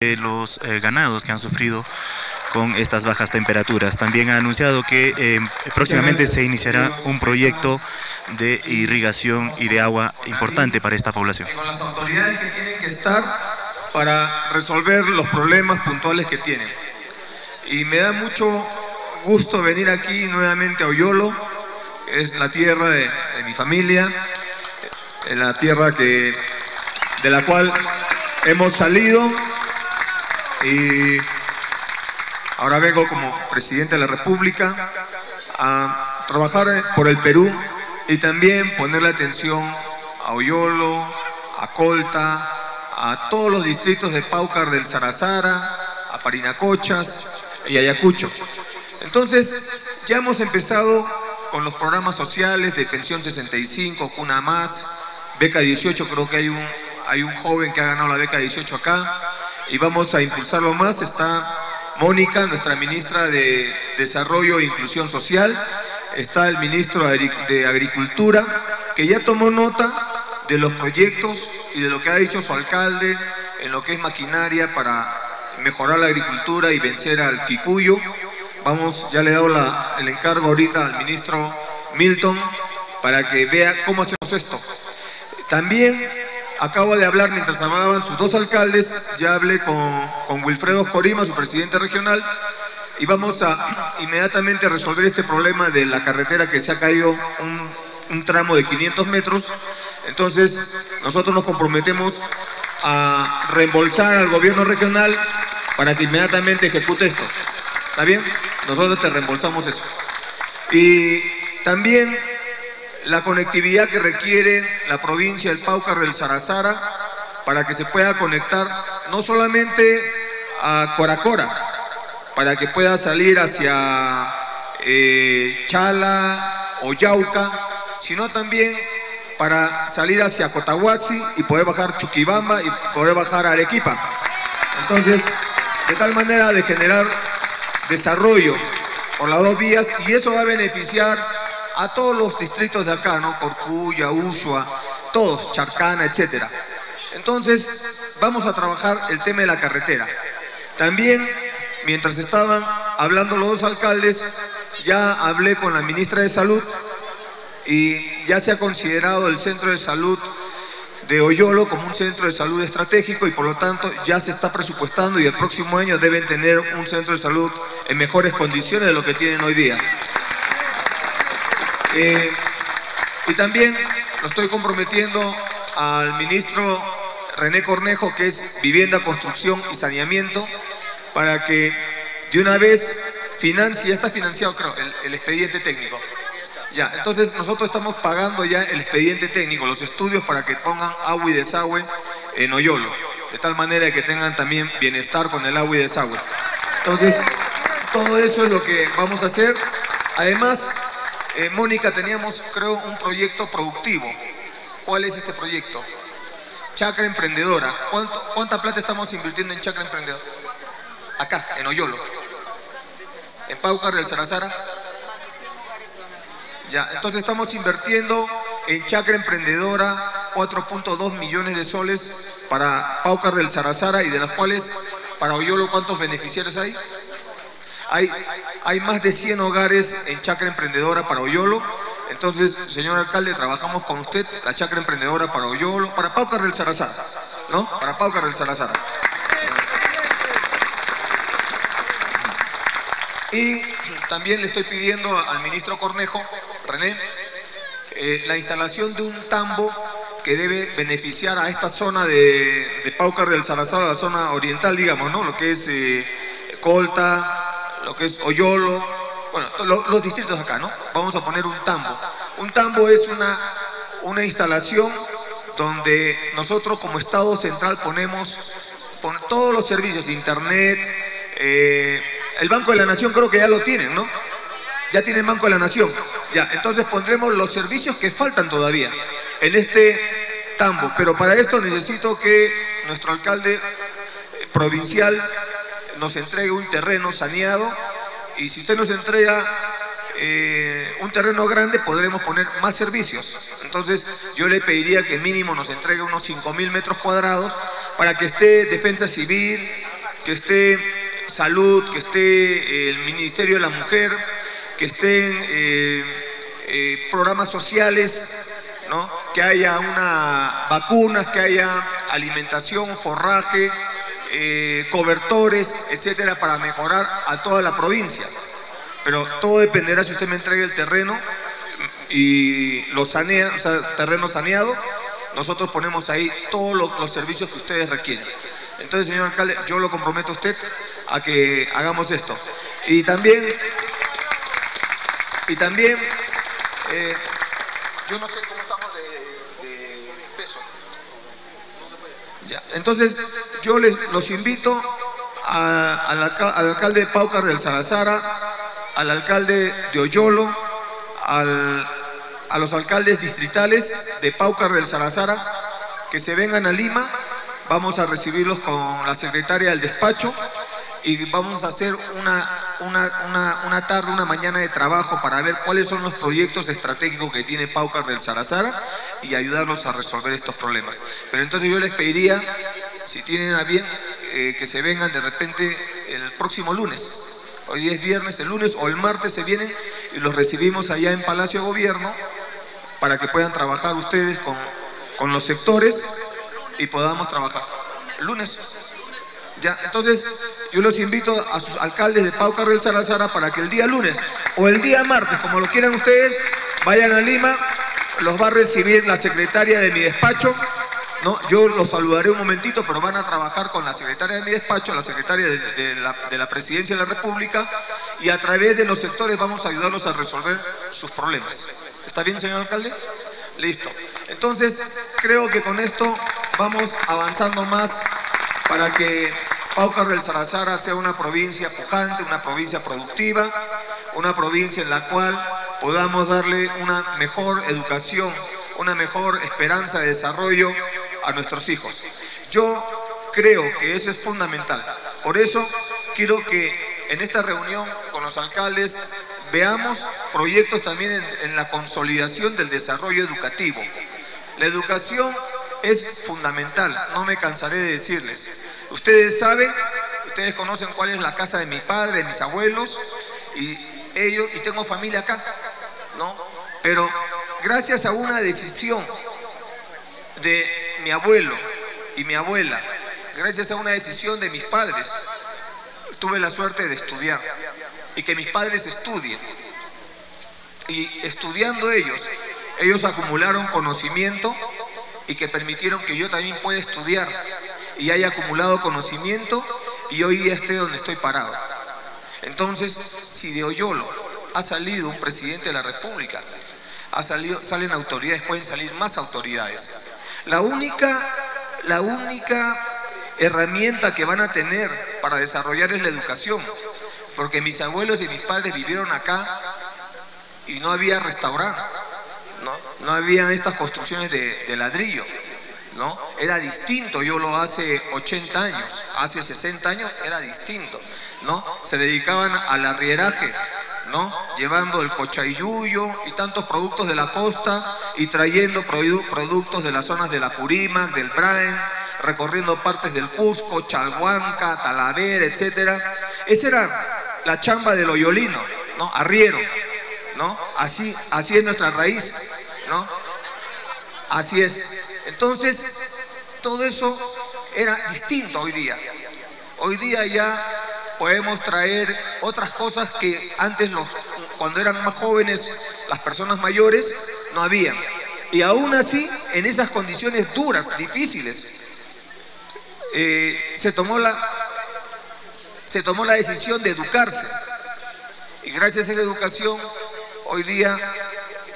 de los eh, ganados que han sufrido con estas bajas temperaturas. También ha anunciado que eh, próximamente se iniciará un proyecto de irrigación y de agua importante para esta población. Con las autoridades que tienen que estar para resolver los problemas puntuales que tienen. Y me da mucho gusto venir aquí nuevamente a Oyolo, es la tierra de, mi familia, la tierra que, de la cual hemos salido y ahora vengo como presidente de la República a trabajar por el Perú y también ponerle atención a Oyolo, a Colta, a todos los distritos de Paucar del Sarazara, a Parinacochas y Ayacucho. Entonces, ya hemos empezado con los programas sociales de Pensión 65, Cuna Más, Beca 18, creo que hay un, hay un joven que ha ganado la beca 18 acá, y vamos a impulsarlo más. Está Mónica, nuestra ministra de Desarrollo e Inclusión Social, está el ministro de Agricultura, que ya tomó nota de los proyectos y de lo que ha dicho su alcalde en lo que es maquinaria para mejorar la agricultura y vencer al Kikuyo. Vamos, ya le he dado el encargo ahorita al ministro Milton para que vea cómo hacemos esto. También acabo de hablar mientras hablaban sus dos alcaldes, ya hablé con, con Wilfredo Corima, su presidente regional, y vamos a inmediatamente resolver este problema de la carretera que se ha caído un, un tramo de 500 metros. Entonces, nosotros nos comprometemos a reembolsar al gobierno regional para que inmediatamente ejecute esto. ¿Está bien? Nosotros te reembolsamos eso. Y también la conectividad que requiere la provincia del Paucar del Sarazara para que se pueda conectar no solamente a Coracora, para que pueda salir hacia eh, Chala o Yauca, sino también para salir hacia Cotahuasi y poder bajar Chuquibamba y poder bajar Arequipa. Entonces, de tal manera de generar desarrollo por las dos vías y eso va a beneficiar a todos los distritos de acá, ¿no? Corcuya, Ushua, todos, Charcana, etcétera. Entonces, vamos a trabajar el tema de la carretera. También, mientras estaban hablando los dos alcaldes, ya hablé con la ministra de Salud y ya se ha considerado el centro de salud de Oyolo como un centro de salud estratégico y por lo tanto ya se está presupuestando y el próximo año deben tener un centro de salud en mejores condiciones de lo que tienen hoy día. Eh, y también lo estoy comprometiendo al ministro René Cornejo, que es Vivienda, Construcción y Saneamiento, para que de una vez financie, ya está financiado creo, el, expediente técnico. Ya, entonces nosotros estamos pagando ya el expediente técnico, los estudios para que pongan agua y desagüe en Oyolo, de tal manera que tengan también bienestar con el agua y desagüe. Entonces, todo eso es lo que vamos a hacer. Además, eh, Mónica, teníamos, creo, un proyecto productivo. ¿Cuál es este proyecto? Chacra Emprendedora. ¿Cuánta plata estamos invirtiendo en Chacra Emprendedora? Acá, en Oyolo. En Paucar del Sarazara. Ya, entonces estamos invirtiendo en Chacra Emprendedora 4.2 millones de soles para Paucar del Sarazara y de las cuales para Oyolo, ¿cuántos beneficiarios hay? Hay, hay más de 100 hogares en Chacra Emprendedora para Oyolo. Entonces, señor alcalde, trabajamos con usted, la Chacra Emprendedora para Oyolo, para Paucar del Salazar, ¿no? Para Paucar del Salazar. Y también le estoy pidiendo al ministro Cornejo, René, eh, la instalación de un tambo que debe beneficiar a esta zona de, de Paucar del Salazar, a la zona oriental, digamos, ¿no? Lo que es eh, Colta, lo que es Oyolo, bueno, los, distritos acá, ¿no? Vamos a poner un tambo. Un tambo es una, una instalación donde nosotros como Estado Central ponemos todos los servicios, internet, eh, el Banco de la Nación creo que ya lo tienen, ¿no? Ya tienen Banco de la Nación. Ya, entonces pondremos los servicios que faltan todavía en este tambo. Pero para esto necesito que nuestro alcalde provincial nos entregue un terreno saneado y si usted nos entrega eh, un terreno grande podremos poner más servicios. Entonces yo le pediría que mínimo nos entregue unos 5.000 metros cuadrados para que esté Defensa Civil, que esté Salud, que esté el Ministerio de la Mujer, que estén eh, eh, programas sociales, ¿no? que haya una vacunas, que haya alimentación, forraje, eh, cobertores, etcétera, para mejorar a toda la provincia. Pero todo dependerá si usted me entrega el terreno y lo sanea, o sea, terreno saneado, nosotros ponemos ahí todos los, servicios que ustedes requieren. Entonces, señor alcalde, yo lo comprometo a usted a que hagamos esto. Y también, y también, eh, yo no sé cómo estamos de, peso. Entonces, yo les los invito al, al alcalde Paucar del Salazara, al alcalde de Oyolo, a los alcaldes distritales de Paucar del Salazara, que se vengan a Lima, vamos a recibirlos con la secretaria del despacho y vamos a hacer una, una, una, tarde, una mañana de trabajo para ver cuáles son los proyectos estratégicos que tiene Paucar del Salazara y ayudarlos a resolver estos problemas. Pero entonces yo les pediría, si tienen a bien, eh, que se vengan de repente el próximo lunes Hoy es viernes, el lunes o el martes se vienen y los recibimos allá en Palacio de Gobierno para que puedan trabajar ustedes con, con los sectores y podamos trabajar. El lunes. Ya, entonces yo los invito a sus alcaldes de Pau Carrel Salazara para que el día lunes o el día martes, como lo quieran ustedes, vayan a Lima, los va a recibir la secretaria de mi despacho ¿no? Yo los saludaré un momentito, pero van a trabajar con la secretaria de mi despacho, la secretaria de, la, Presidencia de la República, y a través de los sectores vamos a ayudarlos a resolver sus problemas. ¿Está bien, señor alcalde? Listo. Entonces, creo que con esto vamos avanzando más para que Paucar del Salazar sea una provincia pujante, una provincia productiva, una provincia en la cual podamos darle una mejor educación, una mejor esperanza de desarrollo a nuestros hijos. Yo creo que eso es fundamental. Por eso quiero que en esta reunión con los alcaldes veamos proyectos también en, la consolidación del desarrollo educativo. La educación es fundamental, no me cansaré de decirles. Ustedes saben, ustedes conocen cuál es la casa de mi padre, de mis abuelos, y ellos, y tengo familia acá, ¿no? Pero gracias a una decisión de mi abuelo y mi abuela, gracias a una decisión de mis padres, tuve la suerte de estudiar y que mis padres estudien. Y estudiando ellos, ellos acumularon conocimiento y que permitieron que yo también pueda estudiar y haya acumulado conocimiento y hoy esté donde estoy parado. Entonces, si de Oyolo ha salido un presidente de la República, ha salido, salen autoridades, pueden salir más autoridades. La única, la única herramienta que van a tener para desarrollar es la educación, porque mis abuelos y mis padres vivieron acá y no había restaurante, no, no había estas construcciones de, ladrillo. ¿No? Era distinto, yo lo hace 80 años, hace 60 años era distinto, ¿no? Se dedicaban al arrieraje, ¿no? Llevando el cochayuyo y tantos productos de la costa y trayendo productos de las zonas de la Purímac, del Braen, recorriendo partes del Cusco, Chalhuanca, Talavera, etcétera. Esa era la chamba del hoyolino, ¿no? Arriero, ¿no? Así, así es nuestra raíz, ¿no? Así es. Entonces, todo eso era distinto hoy día. Hoy día ya podemos traer otras cosas que antes los, cuando eran más jóvenes, las personas mayores, no habían. Y aún así, en esas condiciones duras, difíciles, eh, se, tomó la, se tomó la decisión de educarse. Y gracias a esa educación, hoy día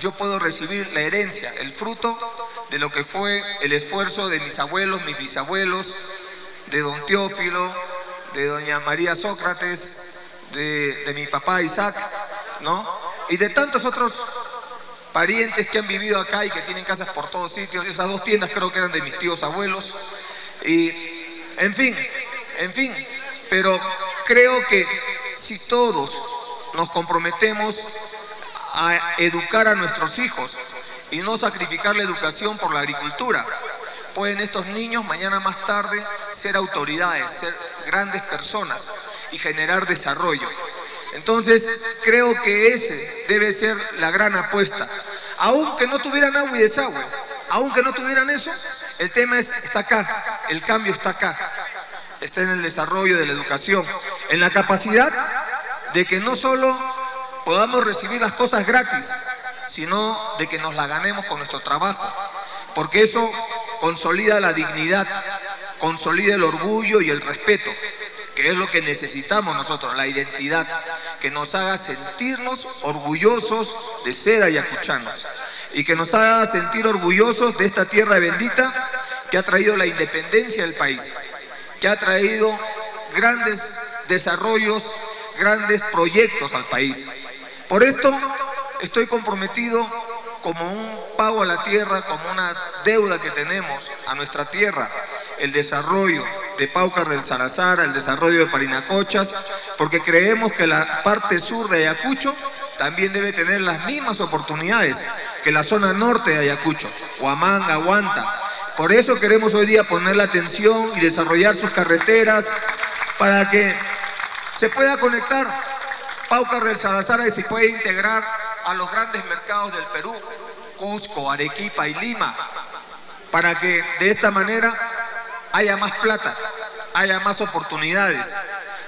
yo puedo recibir la herencia, el fruto de lo que fue el esfuerzo de mis abuelos, mis bisabuelos, de don Teófilo, de doña María Sócrates, de, mi papá Isaac, ¿no? Y de tantos otros parientes que han vivido acá y que tienen casas por todos sitios. Esas dos tiendas creo que eran de mis tíos abuelos. Y, en fin, en fin. Pero creo que si todos nos comprometemos a educar a nuestros hijos y no sacrificar la educación por la agricultura, pueden estos niños mañana más tarde ser autoridades, ser grandes personas y generar desarrollo. Entonces, creo que ese debe ser la gran apuesta. Aunque no tuvieran agua y desagüe, aunque no tuvieran eso, el tema es, está acá, el cambio está acá. Está en el desarrollo de la educación, en la capacidad de que no solo podamos recibir las cosas gratis, sino de que nos la ganemos con nuestro trabajo, porque eso consolida la dignidad, consolida el orgullo y el respeto, que es lo que necesitamos nosotros, la identidad, que nos haga sentirnos orgullosos de ser ayacuchanos y que nos haga sentir orgullosos de esta tierra bendita que ha traído la independencia del país, que ha traído grandes desarrollos, grandes proyectos al país. Por esto estoy comprometido como un pago a la tierra, como una deuda que tenemos a nuestra tierra, el desarrollo de Paucar del Salazar, el desarrollo de Parinacochas, porque creemos que la parte sur de Ayacucho también debe tener las mismas oportunidades que la zona norte de Ayacucho, Huamanga, Huanta. Por eso queremos hoy día poner la atención y desarrollar sus carreteras para que se pueda conectar Paucar del Salazar y se pueda integrar a los grandes mercados del Perú, Cusco, Arequipa y Lima, para que de esta manera haya más plata, haya más oportunidades.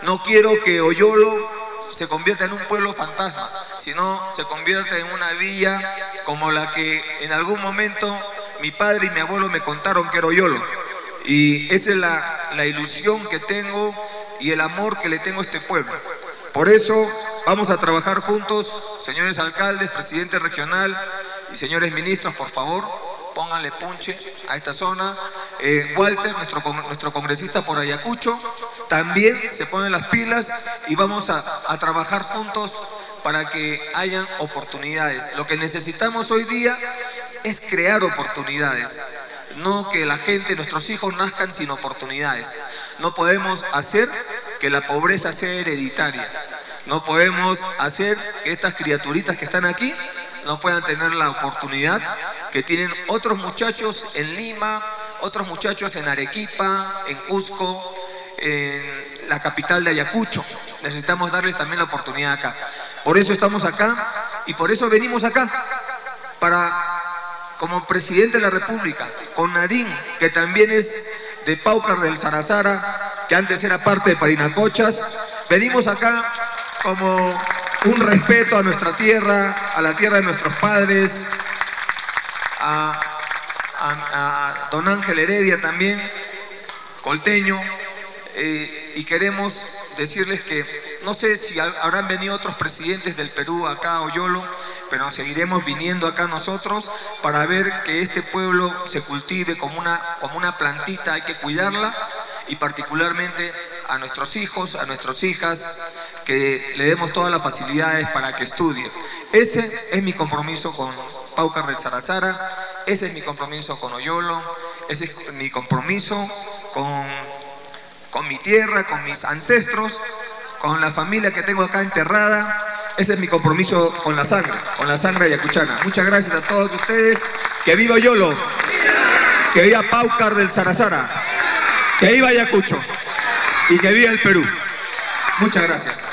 No quiero que Oyolo se convierta en un pueblo fantasma, sino se convierta en una villa como la que en algún momento mi padre y mi abuelo me contaron que era Oyolo. Y esa es la, la ilusión que tengo y el amor que le tengo a este pueblo. Por eso vamos a trabajar juntos, señores alcaldes, presidente regional y señores ministros, por favor, pónganle punche a esta zona. Eh, Walter, nuestro, nuestro congresista por Ayacucho, también se ponen las pilas y vamos a, a trabajar juntos para que hayan oportunidades. Lo que necesitamos hoy día es crear oportunidades, no que la gente, nuestros hijos nazcan sin oportunidades. No podemos hacer que la pobreza sea hereditaria. No podemos hacer que estas criaturitas que están aquí no puedan tener la oportunidad que tienen otros muchachos en Lima, otros muchachos en Arequipa, en Cusco, en la capital de Ayacucho. Necesitamos darles también la oportunidad acá. Por eso estamos acá y por eso venimos acá, para, como presidente de la República, con Nadine, que también es de Paucar del Sarazara, que antes era parte de Parinacochas, venimos acá como un respeto a nuestra tierra, a la tierra de nuestros padres, a, don Ángel Heredia también, colteño, eh, y queremos decirles que no sé si habrán venido otros presidentes del Perú acá a Oyolo, pero seguiremos viniendo acá nosotros para ver que este pueblo se cultive como una, como una plantita, hay que cuidarla y particularmente a nuestros hijos, a nuestras hijas, que le demos todas las facilidades para que estudien. Ese es mi compromiso con Paucar del Sarazara, ese es mi compromiso con Oyolo, ese es mi compromiso con, con mi tierra, con mis ancestros, con la familia que tengo acá enterrada. Ese es mi compromiso con la sangre, con la sangre ayacuchana. Muchas gracias a todos ustedes. Que viva Oyolo, que viva Paucar del Sarazara, que viva Ayacucho y que viva el Perú. Muchas gracias.